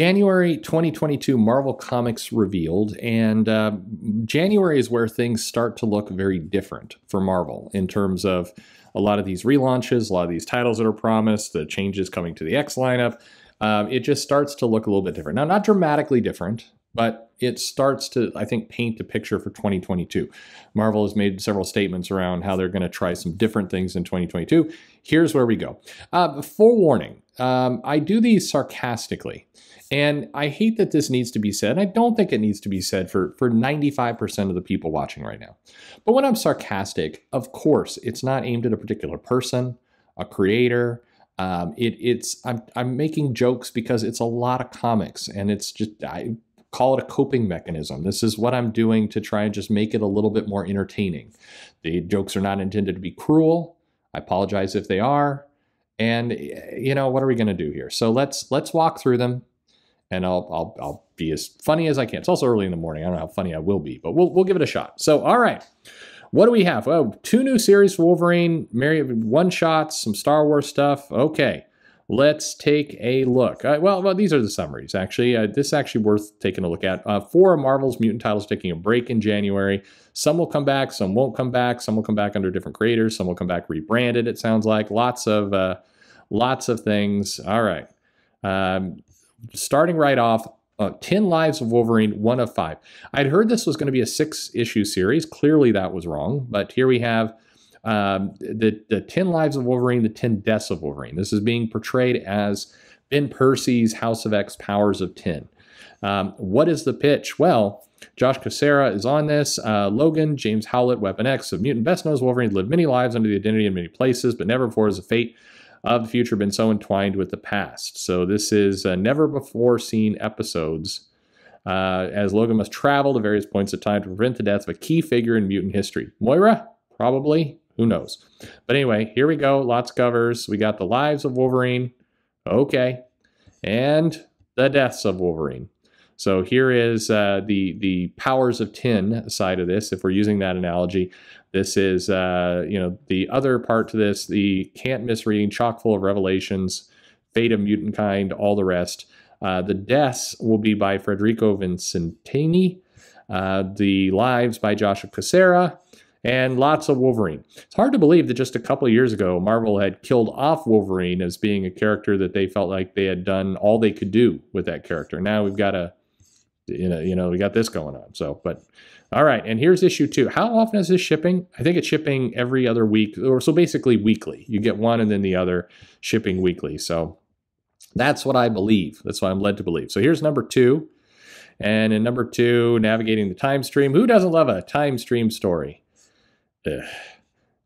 January 2022 Marvel Comics revealed, and uh, January is where things start to look very different for Marvel in terms of a lot of these relaunches, a lot of these titles that are promised, the changes coming to the X lineup. Um, it just starts to look a little bit different. Now, not dramatically different, but it starts to, I think, paint a picture for 2022. Marvel has made several statements around how they're going to try some different things in 2022. Here's where we go. Uh, forewarning um, I do these sarcastically. And I hate that this needs to be said. I don't think it needs to be said for, for 95% of the people watching right now. But when I'm sarcastic, of course, it's not aimed at a particular person, a creator. Um, it, it's I'm, I'm making jokes because it's a lot of comics and it's just I call it a coping mechanism. This is what I'm doing to try and just make it a little bit more entertaining. The jokes are not intended to be cruel. I apologize if they are. And you know, what are we going to do here? So let's let's walk through them and I'll, I'll, I'll be as funny as I can. It's also early in the morning. I don't know how funny I will be, but we'll, we'll give it a shot. So, all right. What do we have? Oh, two new series for Wolverine, Mary, one shots, some Star Wars stuff. Okay, let's take a look. Uh, well, well, these are the summaries, actually. Uh, this is actually worth taking a look at. Uh, four of Marvel's mutant titles taking a break in January. Some will come back, some won't come back. Some will come back under different creators. Some will come back rebranded, it sounds like. Lots of, uh, lots of things. All right. Um, starting right off, uh, 10 Lives of Wolverine, one of five. I'd heard this was going to be a six issue series. Clearly, that was wrong. But here we have um, the, the 10 Lives of Wolverine, the 10 Deaths of Wolverine. This is being portrayed as Ben Percy's House of X Powers of 10. Um, what is the pitch? Well, Josh Cassara is on this. Uh, Logan, James Howlett, Weapon X of Mutant Best knows Wolverine lived many lives under the identity in many places, but never before has a fate of the future been so entwined with the past. So this is uh, never before seen episodes uh, as Logan must travel to various points of time to prevent the death of a key figure in mutant history. Moira? Probably. Who knows? But anyway, here we go. Lots covers. We got the lives of Wolverine. Okay. And the deaths of Wolverine. So here is uh, the the powers of 10 side of this, if we're using that analogy. This is, uh, you know, the other part to this, the can't miss reading, chock full of revelations, fate of mutant kind, all the rest. Uh, the deaths will be by Federico Vicentini. Uh, the lives by Joshua Cassara and lots of Wolverine. It's hard to believe that just a couple years ago, Marvel had killed off Wolverine as being a character that they felt like they had done all they could do with that character. Now we've got a you know, you know, we got this going on. So, but all right, and here's issue two. How often is this shipping? I think it's shipping every other week, or so basically weekly. You get one and then the other shipping weekly. So that's what I believe. That's what I'm led to believe. So here's number two. And in number two, navigating the time stream. Who doesn't love a time stream story? Ugh.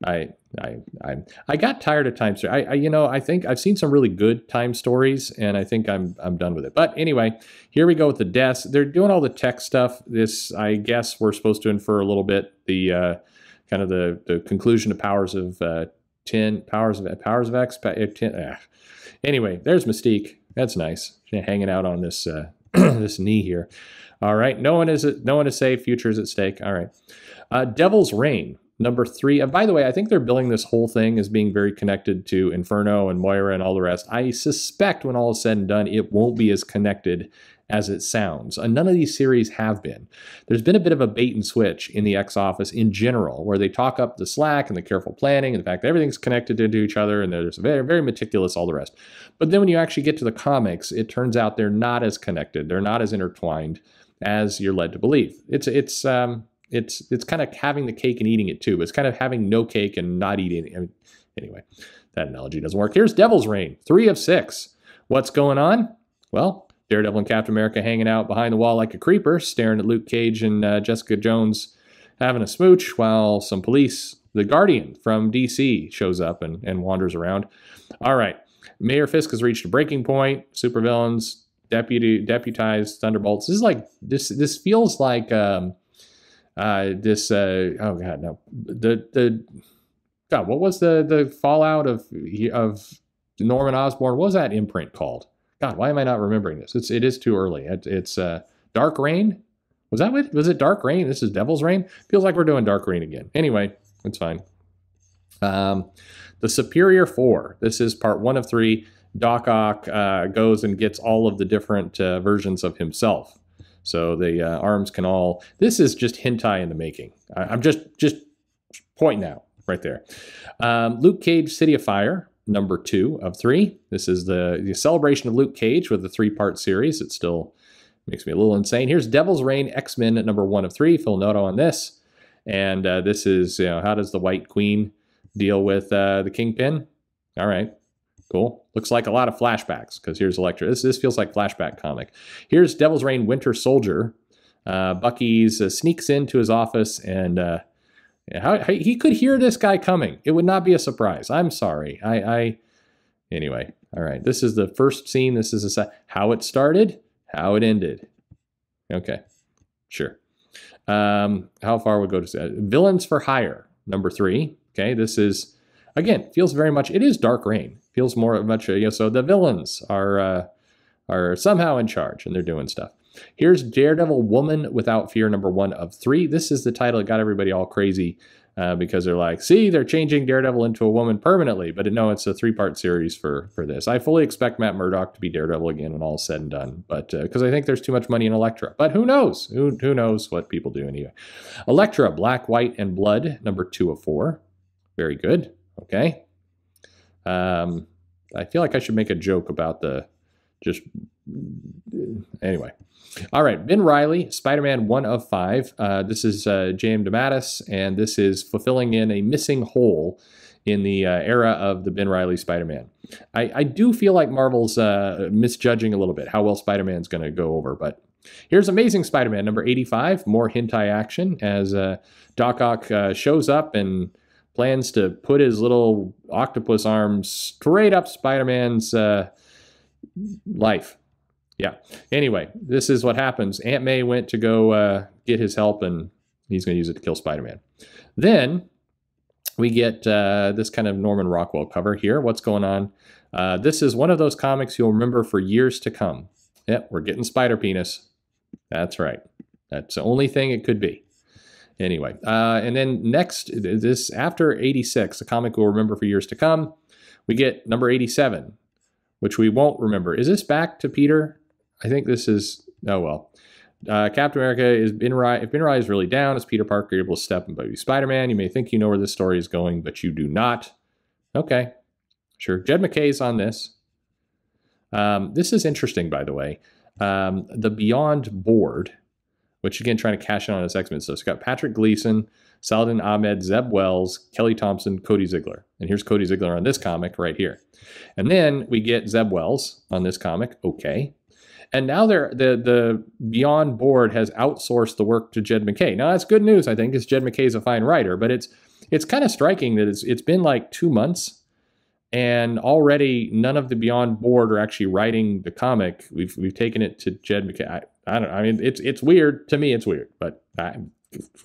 I I I I got tired of time story. I, I, you know I think I've seen some really good time stories, and I think I'm I'm done with it. But anyway, here we go with the deaths. They're doing all the tech stuff. This I guess we're supposed to infer a little bit the uh, kind of the the conclusion of Powers of uh, Ten, Powers of Powers of X. Uh, 10, uh. Anyway, there's Mystique. That's nice. Hanging out on this uh, this knee here. All right, no one is no one is safe. Future is at stake. All right, uh, Devil's Reign. Number three, and by the way, I think they're billing this whole thing as being very connected to Inferno and Moira and all the rest. I suspect when all is said and done, it won't be as connected as it sounds. And none of these series have been. There's been a bit of a bait and switch in the X office in general, where they talk up the slack and the careful planning and the fact that everything's connected to each other and there's very, very meticulous, all the rest. But then when you actually get to the comics, it turns out they're not as connected, they're not as intertwined as you're led to believe. It's it's um, it's it's kind of having the cake and eating it too. But it's kind of having no cake and not eating. it. anyway, that analogy doesn't work. Here's Devil's Reign, three of six. What's going on? Well, Daredevil and Captain America hanging out behind the wall like a creeper, staring at Luke Cage and uh, Jessica Jones having a smooch, while some police, the Guardian from DC, shows up and, and wanders around. All right, Mayor Fisk has reached a breaking point. Supervillains, deputy, deputized Thunderbolts. This is like this. This feels like. Um, uh, this uh, oh god no. The the god what was the the fallout of of Norman Osborn? What was that imprint called? God why am I not remembering this? It's it is too early. It, it's uh, Dark Reign was that what was it Dark Reign this is Devil's Reign feels like we're doing Dark Reign again. Anyway it's fine. Um, the Superior Four. This is part one of three. Doc Ock uh, goes and gets all of the different uh, versions of himself. So the uh, arms can all. This is just hentai in the making. I, am just just pointing out right there. Um, Luke Cage, City of Fire, number two of three. This is the, the celebration of Luke Cage with the three part series. It still makes me a little insane. Here's Devil's Reign, X Men at number one of three. Phil Noto on this. And uh, this is, you know, how does the White Queen deal with uh, the Kingpin? All right, cool. Looks like a lot of flashbacks because here's Elektra. This, this feels like flashback comic. Here's Devil's Reign, Winter Soldier. Uh, Bucky's uh, sneaks into his office and uh, how, how, he could hear this guy coming. It would not be a surprise. I'm sorry. I, I anyway. All right. This is the first scene. This is a how it started, how it ended. Okay, sure. Um, how far would go to uh, villains for hire number three. Okay, this is again feels very much. It is Dark Reign. Feels more much. You know, so the villains are uh, are somehow in charge and they're doing stuff. Here's Daredevil Woman Without Fear, number one of three. This is the title that got everybody all crazy uh, because they're like, see, they're changing Daredevil into a woman permanently. But no, it's a three part series for, for this. I fully expect Matt Murdock to be Daredevil again when all is said and done, but because uh, I think there's too much money in Elektra. But who knows? Who, who knows what people do anyway? Elektra, Black, White, and Blood, number two of four. Very good. Okay. Um, I feel like I should make a joke about the just anyway. All right, Ben Reilly, Spider-Man 1 of 5. Uh, this is uh, J.M. DeMatteis, and this is fulfilling in a missing hole in the uh, era of the Ben Reilly Spider-Man. I, I do feel like Marvel's uh, misjudging a little bit how well Spider-Man's going to go over, but here's Amazing Spider-Man number 85, more hentai action as uh, Doc Ock uh, shows up and plans to put his little octopus arms straight up Spider-Man's uh, life. Yeah. Anyway, this is what happens. Aunt May went to go uh, get his help, and he's going to use it to kill Spider Man. Then we get uh, this kind of Norman Rockwell cover here. What's going on? Uh, this is one of those comics you'll remember for years to come. Yep, we're getting Spider Penis. That's right. That's the only thing it could be. Anyway, uh, and then next, this after 86, a comic we'll remember for years to come, we get number 87, which we won't remember. Is this back to Peter? I think this is, oh well. Uh, Captain America is Ben Reilly. If Ben Reilly is really down, is Peter Parker able to step and be Spider-Man? You may think you know where this story is going, but you do not. Okay, sure. Jed MacKay's on this. Um, this is interesting, by the way. Um, the Beyond board, which again trying to cash in on this X-Men stuff. So it's got Patrick Gleason, Saladin Ahmed, Zeb Wells, Kelly Thompson, Cody Ziglar. And here's Cody Ziglar on this comic right here. And then we get Zeb Wells on this comic. Okay. And now they're the the Beyond board has outsourced the work to Jed MacKay. Now that's good news, I think, because Jed MacKay is a fine writer, but it's it's kind of striking that it's it's been like two months and already none of the Beyond board are actually writing the comic. We've we've taken it to Jed MacKay. I, I don't. I mean, it's it's weird to me. It's weird, but I,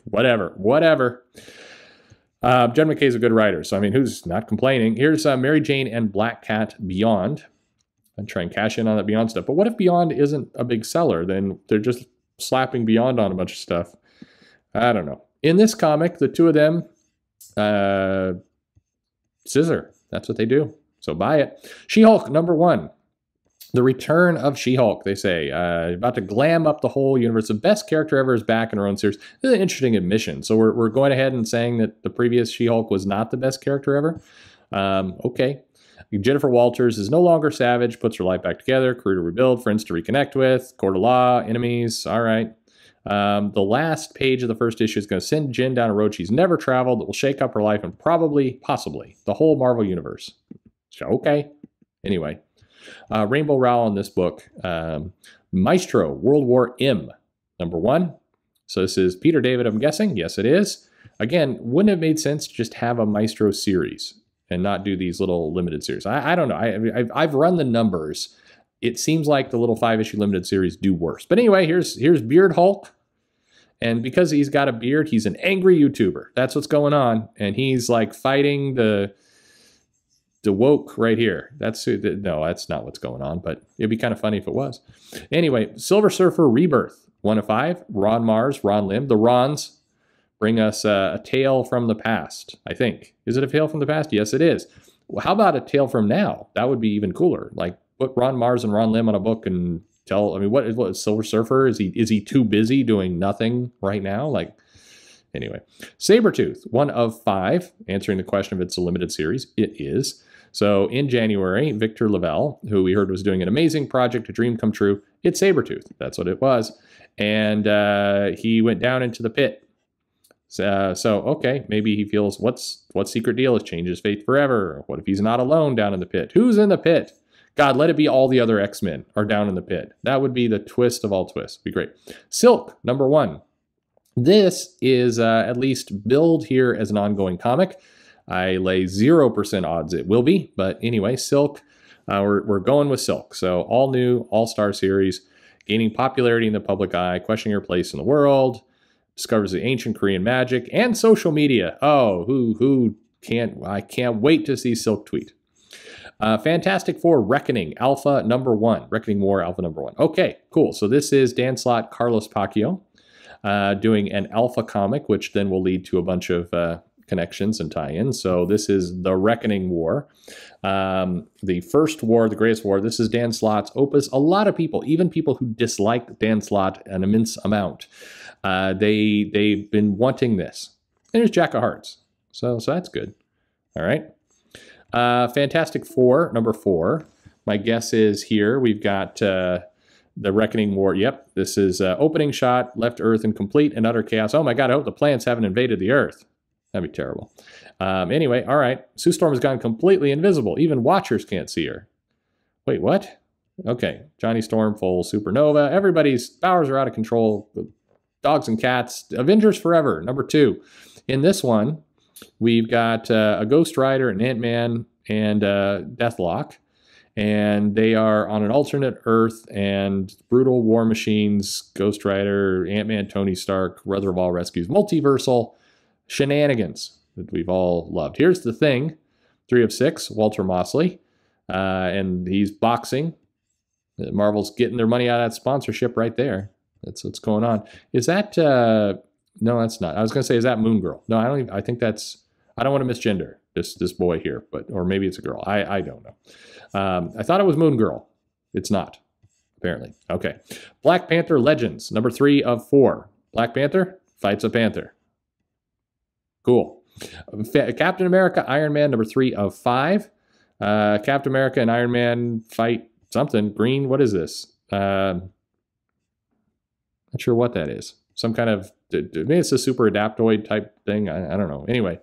whatever, whatever. Uh, Jed MacKay's a good writer, so I mean, who's not complaining? Here's uh, Mary Jane and Black Cat Beyond and try and cash in on that Beyond stuff. But what if Beyond isn't a big seller? Then they're just slapping Beyond on a bunch of stuff. I don't know. In this comic, the two of them, uh, scissor. That's what they do. So buy it. She Hulk number one. The return of She-Hulk, they say, uh, about to glam up the whole universe. The best character ever is back in her own series. This is an interesting admission. So we're, we're going ahead and saying that the previous She-Hulk was not the best character ever. Um, okay, Jennifer Walters is no longer savage, puts her life back together, career to rebuild, friends to reconnect with, court of law, enemies. All right. Um, the last page of the first issue is going to send Jen down a road she's never traveled that will shake up her life and probably, possibly, the whole Marvel Universe. So, okay. Anyway, uh, Rainbow Rowell in this book um, Maestro, World War M, number one. So, this is Peter David, I'm guessing. Yes, it is. Again, wouldn't have made sense to just have a Maestro series and not do these little limited series. I, I don't know. I, I've, I've run the numbers. It seems like the little five issue limited series do worse. But anyway, here's here's Beard Hulk. And because he's got a beard, he's an angry YouTuber. That's what's going on. And he's like fighting the the woke right here. That's no, that's not what's going on, but it'd be kind of funny if it was. Anyway, Silver Surfer Rebirth, one of five. Ron Marz, Ron Lim, the Rons bring us uh, a tale from the past, I think. Is it a tale from the past? Yes, it is. Well, how about a tale from now? That would be even cooler. Like put Ron Marz and Ron Lim on a book and tell. I mean, what is what Silver Surfer? Is he is he too busy doing nothing right now? Like anyway, Sabretooth, one of five, answering the question if it's a limited series. It is. So in January, Victor LaValle, who we heard was doing an amazing project, a dream come true, it's Sabretooth. That's what it was. And uh, he went down into the pit. Uh, so okay, maybe he feels what's what secret deal has changed his fate forever. What if he's not alone down in the pit? Who's in the pit? God, let it be all the other X Men are down in the pit. That would be the twist of all twists. Be great. Silk number one. This is uh, at least billed here as an ongoing comic. I lay 0% odds it will be. But anyway, Silk, uh, we're, we're going with Silk. So all new, all star series, gaining popularity in the public eye, questioning her place in the world, discovers the ancient Korean magic and social media. Oh, who, who can't, I can't wait to see Silk tweet. Uh, Fantastic Four Reckoning Alpha number one. Reckoning War Alpha number one. Okay, cool. So this is Dan Slott, Carlos Pacheco uh, doing an Alpha comic, which then will lead to a bunch of uh, connections and tie-ins. So this is the Reckoning War, um, the first war, the greatest war. This is Dan Slott's opus. A lot of people, even people who dislike Dan Slott an immense amount, uh, they they've been wanting this. And there's Jack of Hearts, so so that's good. All right, uh, Fantastic Four number four. My guess is here we've got. Uh, the Reckoning War. Yep, this is uh, opening shot, left Earth in complete and utter chaos. Oh my God, I hope the plants haven't invaded the Earth. That'd be terrible. Um, anyway, all right. Sue Storm has gone completely invisible. Even Watchers can't see her. Wait, what? Okay, Johnny Storm, full supernova. Everybody's powers are out of control. Dogs and cats. Avengers Forever, number two. In this one, we've got uh, a Ghost Rider, an Ant Man, and uh, Deathlok. And they are on an alternate Earth, and brutal war machines, Ghost Rider, Ant Man, Tony Stark, Brother of All Rescues, multiversal shenanigans that we've all loved. Here's the thing three of six, Walter Mosley, uh, and he's boxing. Marvel's getting their money out of that sponsorship right there. That's what's going on. Is that, uh, no, that's not. I was going to say, is that Moon Girl? No, I don't even, I think that's, I don't want to misgender this, this boy here, but, or maybe it's a girl. I, I don't know. Um, I thought it was Moon Girl. It's not, apparently. Okay. Black Panther Legends, number three of four. Black Panther fights a panther. Cool. Captain America, Iron Man, number three of five. Uh, Captain America and Iron Man fight something. Green, what is this? Uh, not sure what that is. Some kind of, maybe it's a super adaptoid type thing. I, I don't know. Anyway,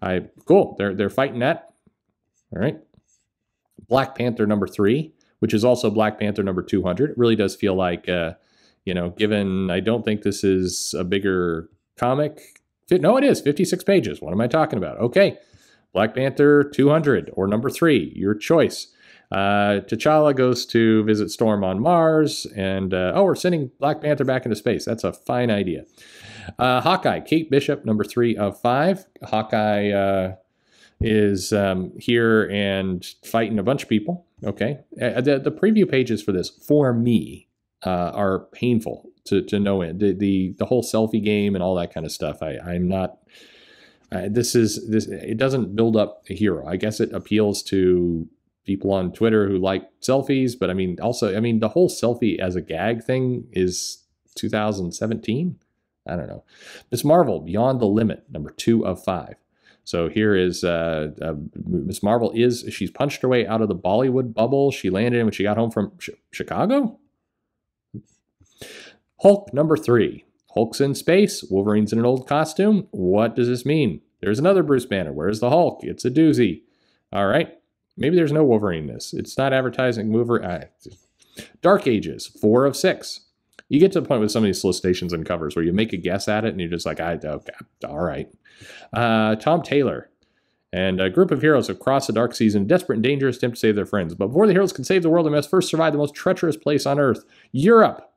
I cool. They're they're fighting that. All right. Black Panther number three, which is also Black Panther number 200. It really does feel like, uh, you know, given I don't think this is a bigger comic no, it is 56 pages. What am I talking about? Okay. Black Panther 200 or number three, your choice. Uh, T'Challa goes to visit Storm on Mars, and uh, oh, we're sending Black Panther back into space. That's a fine idea. Uh, Hawkeye, Kate Bishop, number three of five. Hawkeye uh, is um, here and fighting a bunch of people. Okay, uh, the, the preview pages for this, for me, uh, are painful to, to no end. The, the, the whole selfie game and all that kind of stuff. I I'm not. Uh, this is this. It doesn't build up a hero. I guess it appeals to people on Twitter who like selfies, but I mean, also, I mean, the whole selfie as a gag thing is 2017. I don't know. Miss Marvel, Beyond the Limit, number two of five. So here is uh, uh, Miss Marvel is she's punched her way out of the Bollywood bubble she landed in when she got home from sh- Chicago. Hulk number three. Hulk's in space. Wolverine's in an old costume. What does this mean? There's another Bruce Banner. Where's the Hulk? It's a doozy. All right. Maybe there's no Wolverine in this. It's not advertising mover. Uh, Dark Ages, four of six. You get to the point with some of these solicitations and covers where you make a guess at it and you're just like, I, okay, all right. Uh, Tom Taylor, and a group of heroes have crossed the dark seas in desperate and dangerous attempt to save their friends. But before the heroes can save the world, they must first survive the most treacherous place on Earth, Europe.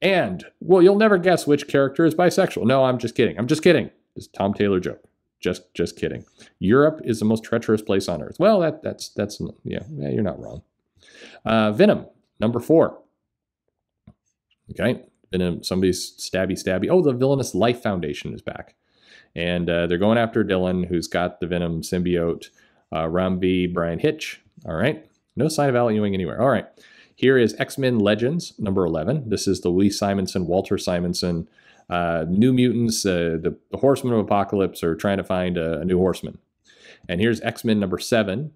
And, well, you'll never guess which character is bisexual. No, I'm just kidding. I'm just kidding. It's Tom Taylor joke. Just just kidding. Europe is the most treacherous place on earth. Well, that that's that's yeah, yeah you're not wrong. Uh, Venom, number four. Okay. been Venom, somebody's stabby stabby. Oh, the villainous Life Foundation is back. And uh, they're going after Dylan, who's got the Venom symbiote. Uh, Ram V. Bryan Hitch. All right. No sign of Al Ewing anywhere. All right. Here is X Men Legends, number 11. This is the Lee Simonson, Walter Simonson, uh, New Mutants, uh, the, the, Horsemen of Apocalypse are trying to find a, a new horseman. And here's X Men number 7,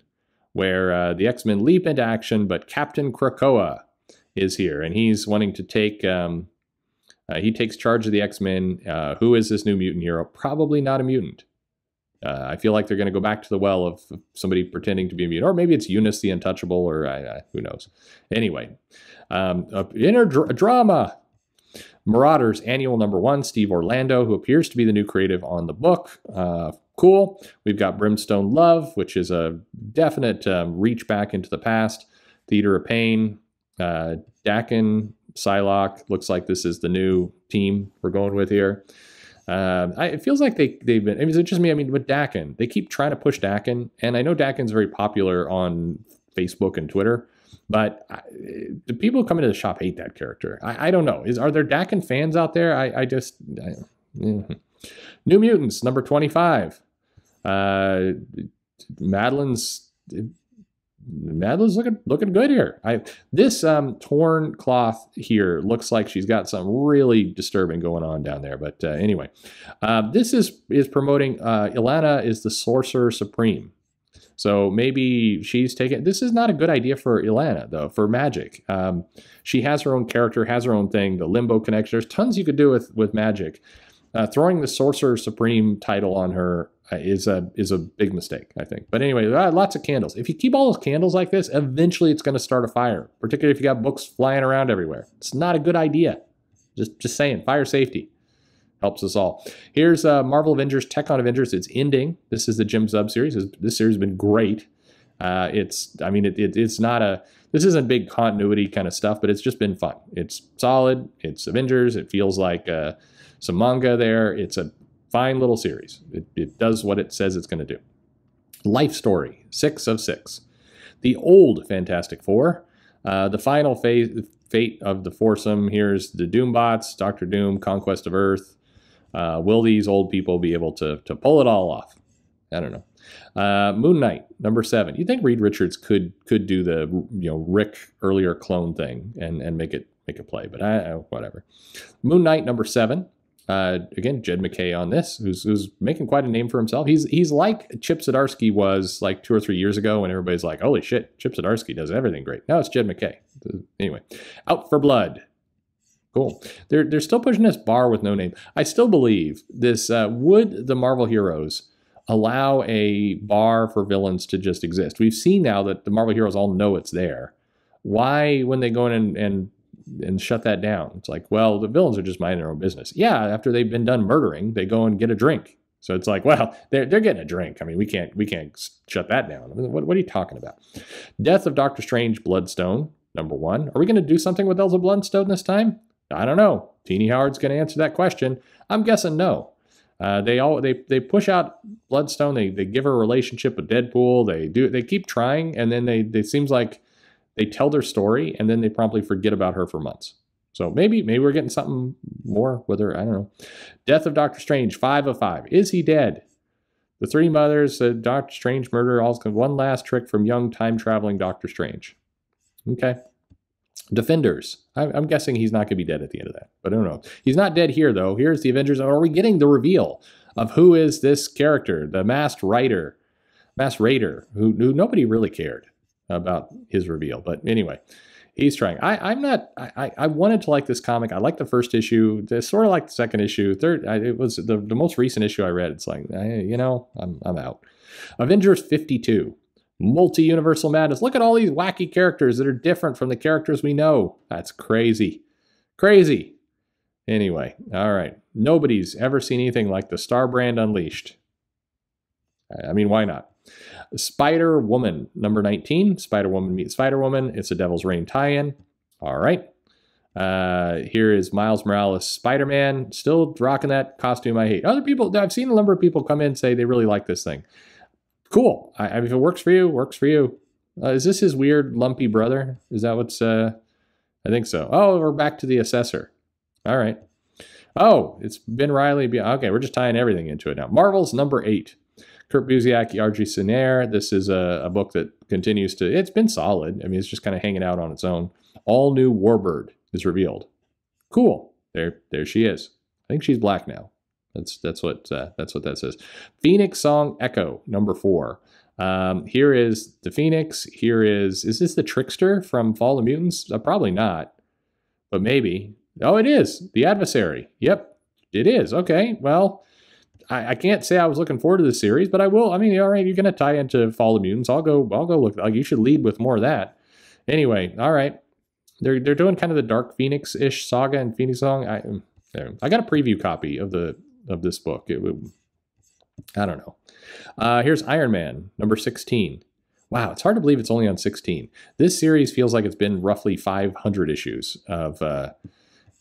where uh, the X Men leap into action, but Captain Krakoa is here, and he's wanting to take. Um, uh, he takes charge of the X Men. Uh, who is this new mutant hero? Probably not a mutant. Uh, I feel like they're going to go back to the well of somebody pretending to be a mutant, or maybe it's Eunice the Untouchable, or who knows. Anyway, um, inner dr- drama. Marauders Annual Number One. Steve Orlando, who appears to be the new creative on the book. Uh, cool. We've got Brimstone Love, which is a definite um, reach back into the past. Theater of Pain. Uh, Daken Psylocke. Looks like this is the new team we're going with here. Um, I, it feels like they, they've been, I mean, is it just me? I mean, with Daken, they keep trying to push Daken, and I know Daken's very popular on Facebook and Twitter, but I, the people coming to the shop hate that character. I, I, don't know. Is Are there Daken fans out there? I, I just, I, New Mutants, number 25. Uh, Madeline's Madeline's looking looking good here. I this um, torn cloth here looks like she's got something really disturbing going on down there. But uh, anyway, uh, this is is promoting uh, Illyana is the sorcerer supreme. So maybe she's taking. This is not a good idea for Illyana though. For Magik, um, she has her own character, has her own thing. The Limbo connection. There's tons you could do with with Magik. Uh, throwing the sorcerer supreme title on her is a is a big mistake, I think. But anyway, lots of candles. If you keep all those candles like this, eventually it's going to start a fire. Particularly if you got books flying around everywhere. It's not a good idea. Just just saying, fire safety helps us all. Here's uh, Marvel Avengers, Tech on Avengers. It's ending. This is the Jim Zub series. This series has been great. Uh, it's, I mean, it, it, it's not a, this isn't big continuity kind of stuff, but it's just been fun. It's solid. It's Avengers. It feels like uh, some manga there. It's a fine little series. It, it does what it says it's going to do. Life Story, six of six. The old Fantastic Four. Uh, the final phase, fate of the foursome. Here's the Doombots, Doctor Doom, Conquest of Earth. Uh, will these old people be able to, to pull it all off? I don't know. Uh, Moon Knight, number seven. You think Reed Richards could could do the you know Rick earlier clone thing and and make it make it play, but I, whatever. Moon Knight, number seven. Uh, again, Jed MacKay on this, who's, who's making quite a name for himself. He's he's like Chip Zdarsky was like two or three years ago, when everybody's like, "Holy shit, Chip Zdarsky does everything great." Now it's Jed MacKay. Anyway, Out for Blood. Cool. They're they're still pushing this bar with no name. I still believe this. Uh, would the Marvel heroes allow a bar for villains to just exist? We've seen now that the Marvel heroes all know it's there. Why, when they go in and, and and shut that down. It's like, well, the villains are just minding their own business. Yeah, after they've been done murdering, they go and get a drink. So it's like, well, they're, they're getting a drink. I mean, we can't we can't shut that down. What, what are you talking about? Death of Doctor Strange, Bloodstone, number one. Are we going to do something with Elsa Bloodstone this time? I don't know. Tini Howard's going to answer that question. I'm guessing no. Uh, they all they they push out Bloodstone. They they give her a relationship with Deadpool. They do they keep trying, and then they it seems like they tell their story and then they promptly forget about her for months. So maybe maybe we're getting something more with her. I don't know. Death of Doctor Strange, five of five. Is he dead? The three mothers, uh, Doctor Strange murder, all one last trick from young time traveling Doctor Strange. Okay. Defenders. I, am guessing he's not going to be dead at the end of that, but I don't know. He's not dead here though. Here's the Avengers. Are we getting the reveal of who is this character, the masked rider, masked raider, who, who nobody really cared about his reveal. But anyway, he's trying. I, I'm not. I, I wanted to like this comic. I like the first issue. It's sort of like the second issue. Third, I, it was the, the most recent issue I read. It's like, I, you know, I'm I'm out. Avengers 52, multi universal madness. Look at all these wacky characters that are different from the characters we know. That's crazy, crazy. Anyway, all right. Nobody's ever seen anything like the Star Brand Unleashed. I mean, why not? Spider Woman, number 19. Spider Woman meets Spider Woman. It's a Devil's Reign tie in. All right. Uh, here is Miles Morales Spider Man, still rocking that costume I hate. Other people, I've seen a number of people come in and say they really like this thing. Cool. I, I mean, if it works for you, works for you. Uh, is this his weird lumpy brother? Is that what's, uh, I think so. Oh, we're back to the assessor. All right. Oh, it's Ben Reilly. Okay, we're just tying everything into it now. Marvel's number eight. Kurt Busiek, Yarji Sinair. This is a, a, book that continues to, it's been solid. I mean, it's just kind of hanging out on its own. All new Warbird is revealed. Cool. There, there she is. I think she's black now. That's that's what uh, that's what that says. Phoenix Song Echo number four. Um, here is the Phoenix. Here is is this the Trickster from Fall of Mutants? Uh, probably not, but maybe. Oh, it is the Adversary. Yep, it is. Okay, well, I, I can't say I was looking forward to the series, but I will. I mean, all right, you're going to tie into Fall of Mutants. I'll go. I'll go look. Like, you should lead with more of that. Anyway, all right. They're they're doing kind of the Dark Phoenix ish saga and Phoenix Song. I I got a preview copy of the of this book. It would, I don't know. Uh, here's Iron Man number 16. Wow, it's hard to believe it's only on 16. This series feels like it's been roughly 500 issues of uh,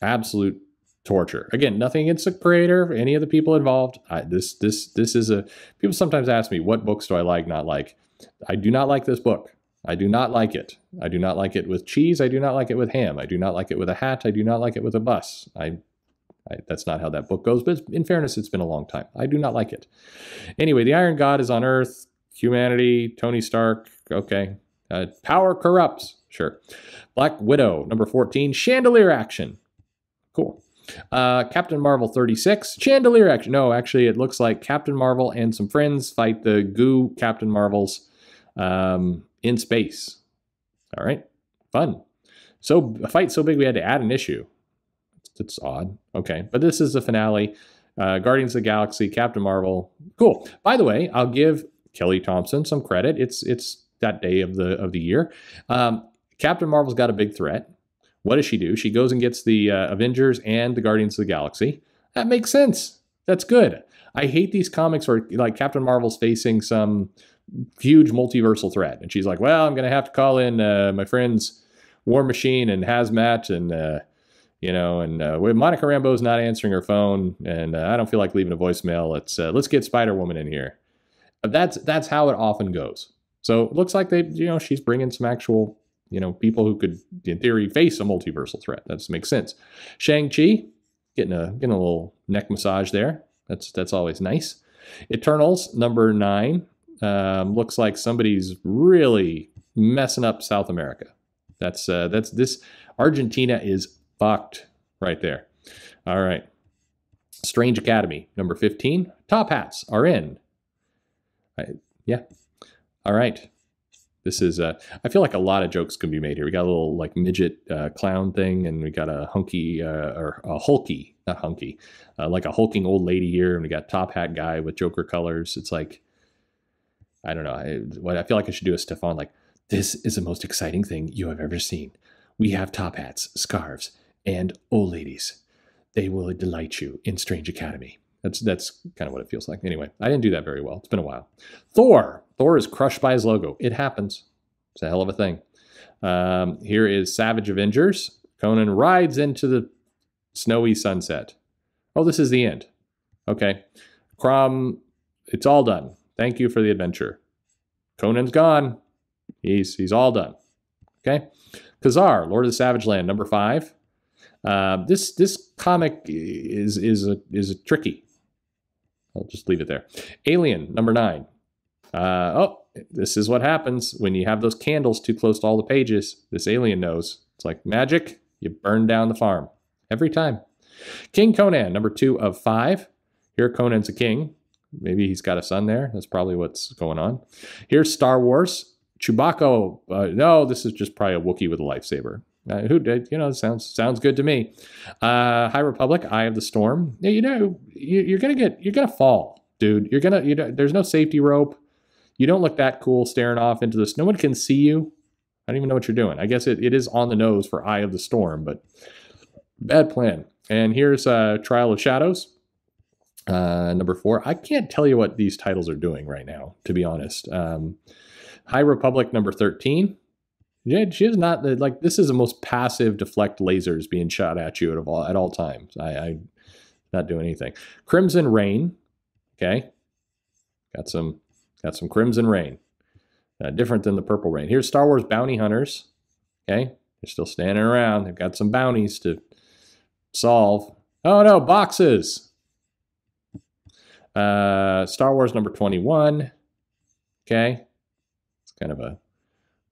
absolute torture. Again, nothing against the creator, any of the people involved. I, this this this is a. People sometimes ask me what books do I like, not like. I do not like this book. I do not like it. I do not like it with cheese. I do not like it with ham. I do not like it with a hat. I do not like it with a bus. I I, that's not how that book goes, but in fairness, it's been a long time. I do not like it. Anyway, the Iron God is on Earth, humanity, Tony Stark, okay. Uh, power corrupts, sure. Black Widow, number 14, chandelier action. Cool. Uh, Captain Marvel 36, chandelier action. No, actually, it looks like Captain Marvel and some friends fight the goo Captain Marvels um, in space. All right, fun. So a fight so big we had to add an issue. It's odd. Okay, but this is the finale. Uh, Guardians of the Galaxy, Captain Marvel. Cool. By the way, I'll give Kelly Thompson some credit. It's it's that day of the of the year. Um, Captain Marvel's got a big threat. What does she do? She goes and gets the uh, Avengers and the Guardians of the Galaxy. That makes sense. That's good. I hate these comics where like Captain Marvel's facing some huge multiversal threat, and she's like, "Well, I'm going to have to call in uh, my friends War Machine and Hazmat and." Uh, you know, and uh, Monica Rambeau's not answering her phone, and uh, I don't feel like leaving a voicemail. Let's uh, let's get Spider Woman in here. That's that's how it often goes. So it looks like they, you know, she's bringing some actual, you know, people who could, in theory, face a multiversal threat. That makes sense. Shang Chi getting a getting a little neck massage there. That's that's always nice. Eternals number nine um, looks like somebody's really messing up South America. That's uh, that's this Argentina is fucked right there. All right. Strange Academy, number 15. Top hats are in. I, yeah. All right. This is, uh, I feel like a lot of jokes can be made here. We got a little like midget uh, clown thing, and we got a hunky, uh, or a hulky, not hunky, uh, like a hulking old lady here, and we got top hat guy with Joker colors. It's like, I don't know. I, what I feel like I should do is Stefan, like, this is the most exciting thing you have ever seen. We have top hats, scarves, and old ladies. They will delight you in Strange Academy. That's that's kind of what it feels like. Anyway, I didn't do that very well. It's been a while. Thor. Thor is crushed by his logo. It happens. It's a hell of a thing. Um, here is Savage Avengers. Conan rides into the snowy sunset. Oh, this is the end. Okay. Crom, it's all done. Thank you for the adventure. Conan's gone. He's he's all done. Okay. Ka-Zar, Lord of the Savage Land, number five. Uh, this this comic is is a, is a tricky. I'll just leave it there. Alien number nine. Uh, oh, this is what happens when you have those candles too close to all the pages. This alien knows. It's like magic. You burn down the farm every time. King Conan number two of five. Here Conan's a king. Maybe he's got a son there. That's probably what's going on. Here's Star Wars. Chewbacca. Uh, no, this is just probably a Wookiee with a lightsaber. Uh, who did? You know, sounds sounds good to me. Uh, High Republic, Eye of the Storm. You know, you, are gonna get, you're gonna fall, dude. You're gonna, you know, there's no safety rope. You don't look that cool staring off into this. No one can see you. I don't even know what you're doing. I guess it, it is on the nose for Eye of the Storm, but bad plan. And here's uh, Trial of Shadows, uh, number four. I can't tell you what these titles are doing right now, to be honest. Um, High Republic number 13. Yeah, she is not like this is the most passive deflect lasers being shot at you at all at all times. I, I not doing anything. Crimson Rain, okay, got some got some Crimson Rain, uh, different than the Purple Rain. Here's Star Wars Bounty Hunters, okay, they're still standing around. They've got some bounties to solve. Oh no, boxes. Uh, Star Wars number 21. Okay. It's kind of a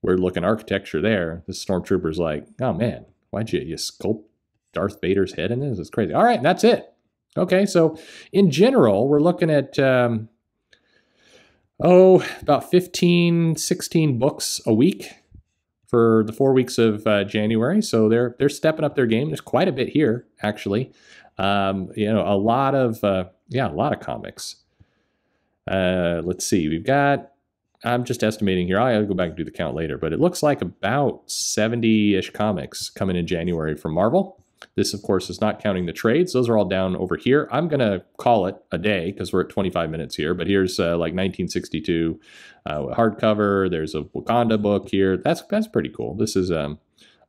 weird looking architecture there. The stormtrooper's like, oh man, why'd you, you sculpt Darth Vader's head in this? It's crazy. All right, that's it. Okay, so in general, we're looking at, um, oh, about 15, 16 books a week for the four weeks of uh, January. So they're they're stepping up their game. There's quite a bit here, actually. Um, you know, a lot of uh, yeah, a lot of comics. Uh, let's see, we've got. I'm just estimating here. I'll go back and do the count later, but it looks like about 70-ish comics coming in January from Marvel. This, of course, is not counting the trades. Those are all down over here. I'm going to call it a day because we're at 25 minutes here. But here's uh, like 1962 uh, hardcover. There's a Wakanda book here. That's that's pretty cool. This is um,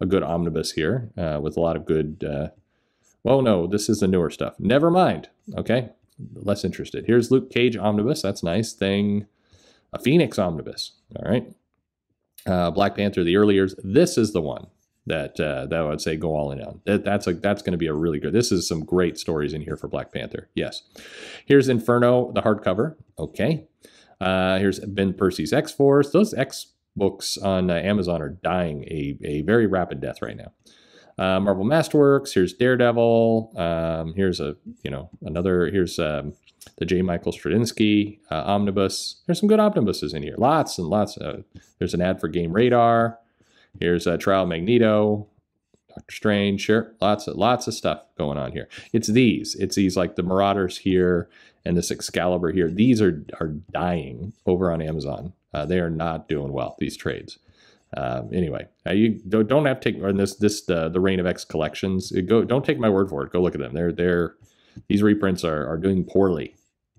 a good omnibus here uh, with a lot of good. Uh, well, no, this is the newer stuff. Never mind. Okay, less interested. Here's Luke Cage omnibus. That's nice thing. A Phoenix omnibus. All right. Uh, Black Panther, the early years. This is the one that uh, that I would say go all in on. That, that's a that's going to be a really good. This is some great stories in here for Black Panther. Yes, here's Inferno, the hardcover. Okay, uh, here's Ben Percy's X Force. Those X books on uh, Amazon are dying a a very rapid death right now. Uh, Marvel Masterworks. Here's Daredevil. Um, here's a you know another. Here's um, the J. Michael Straczynski uh, omnibus. There's some good omnibuses in here. Lots and lots. Of, there's an ad for Game Radar. Here's a Trial Magneto, Doctor Strange. Sure, lots of lots of stuff going on here. It's these. It's these like the Marauders here and this Excalibur here. These are are dying over on Amazon. Uh, they are not doing well. These trades. Um, anyway, uh, you don't, don't have to take or this this uh, the Reign of X collections. Go don't take my word for it. Go look at them. They're they're these reprints are are doing poorly.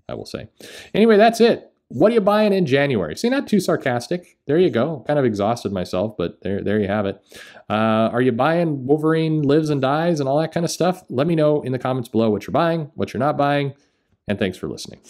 I will say. Anyway, that's it. What are you buying in January? See, not too sarcastic. There you go. Kind of exhausted myself, but there, there you have it. Uh, are you buying Wolverine lives and dies and all that kind of stuff? Let me know in the comments below what you're buying, what you're not buying, and thanks for listening.